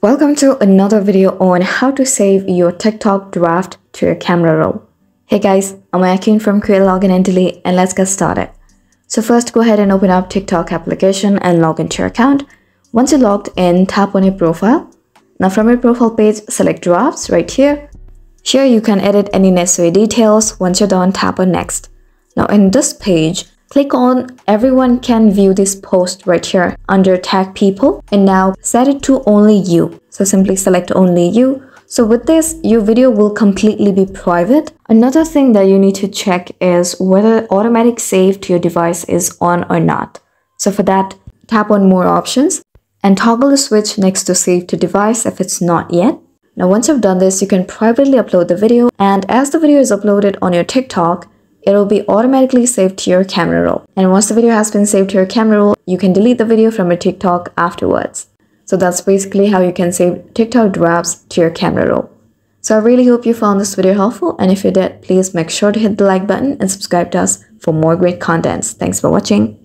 Welcome to another video on how to save your TikTok draft to your camera roll. Hey guys, I'm Akin from Create Login and Delete and let's get started. So first go ahead and open up TikTok application and log into your account. Once you're logged in, tap on your profile. Now from your profile page, select drafts right here. Here you can edit any necessary details. Once you're done, tap on next. Now in this page, Click on everyone can view this post right here under tag people and now set it to only you. So simply select only you. So with this, your video will completely be private. Another thing that you need to check is whether automatic save to your device is on or not. So for that, tap on more options and toggle the switch next to save to device if it's not yet. Now once you've done this, you can privately upload the video and as the video is uploaded on your TikTok, it will be automatically saved to your camera roll. And once the video has been saved to your camera roll, you can delete the video from your TikTok afterwards. So that's basically how you can save TikTok drafts to your camera roll. So I really hope you found this video helpful and if you did, please make sure to hit the like button and subscribe to us for more great contents. Thanks for watching.